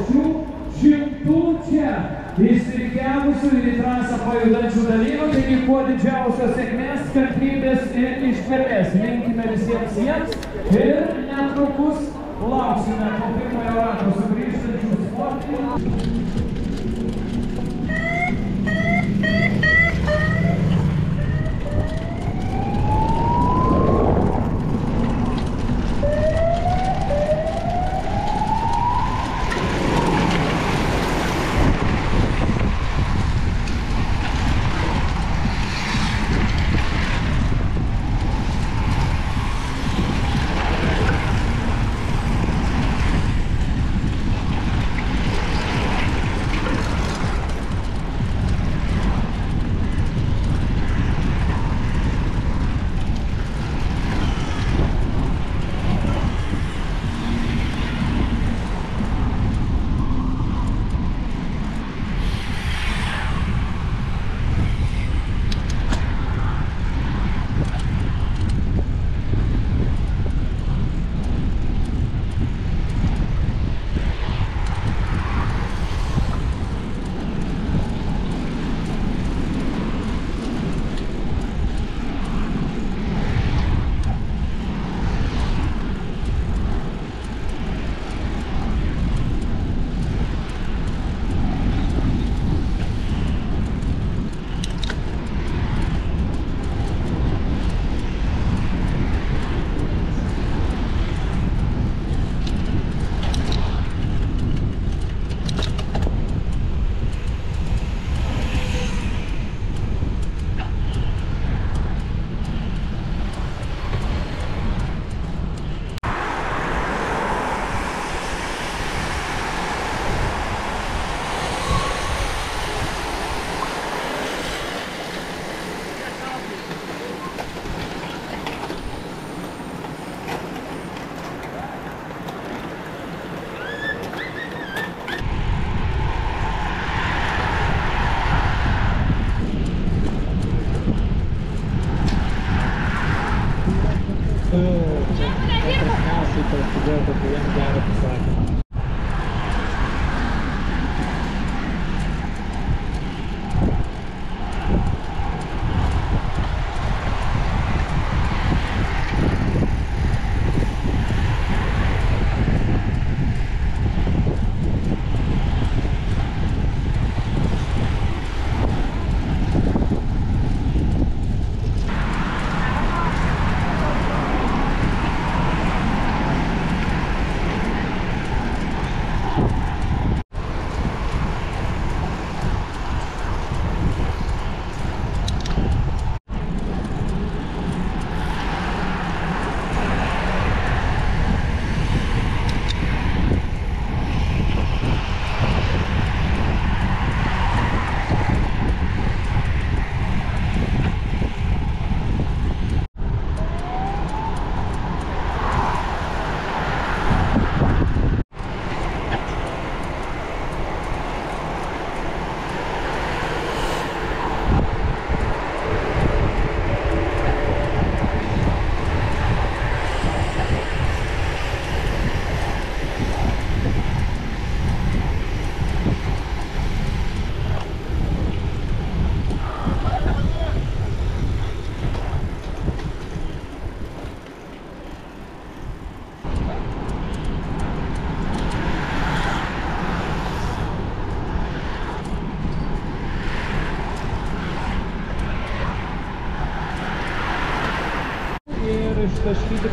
šešių šimtų čia išsirikiavusių ir į trasą pajudančių dalyvių, taigi kuo didžiausios sėkmės, kantrybės ir ištvermės. Linkime visiems jiems ir netrukus lauksime po pirmojo rato sugrįžtančių sportininkų. for us to go, but we went down at the side.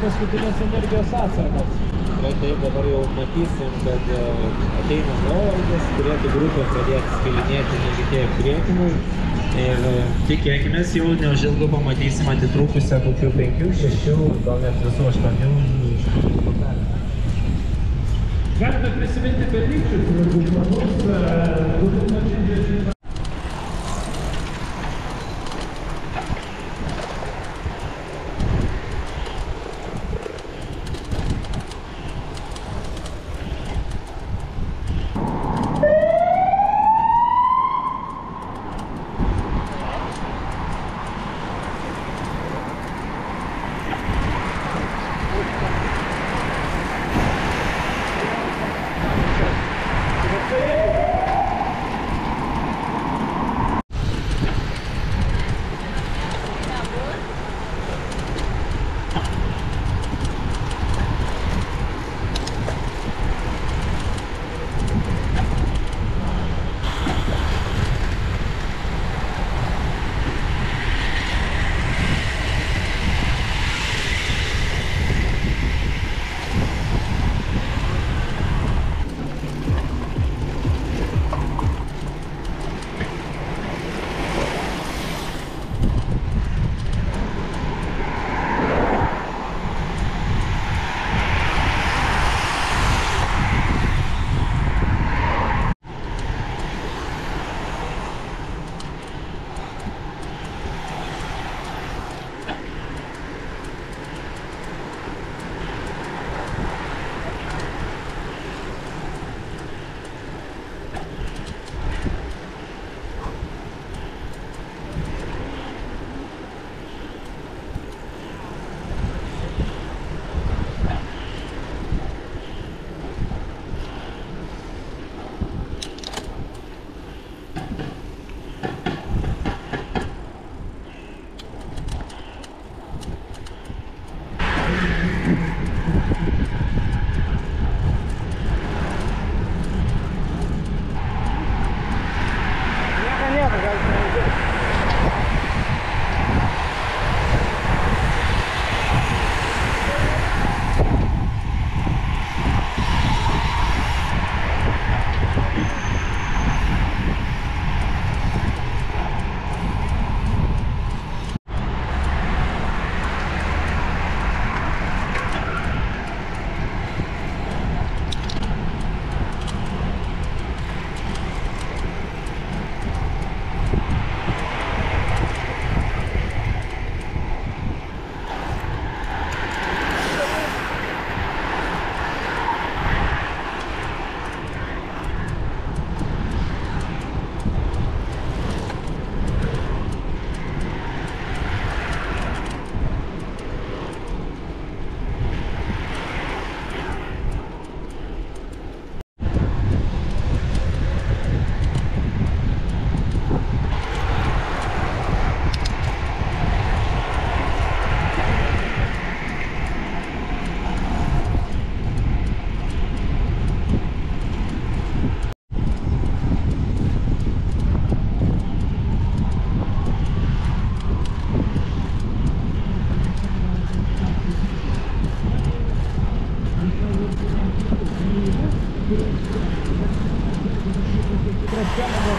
paskutinės energijos atsargas. Bet taip dabar jau matysim, kad e, ateina nuovargis, turėtų grupė pradėti skilinėti nežikėjų priekimui. Ir e, tikėkime, jau neužilgo pamatysim atitrūkusią kokių 5, 6, gal net visų 8 Galite prisiminti Berlyčius, e, žmogus 2020.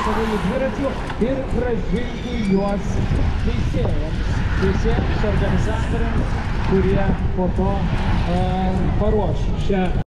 Nuosavųjų dviračių ir gražinti juos teisėjams, teisėjams, organizatoriams, kurie po to e, paruoš šią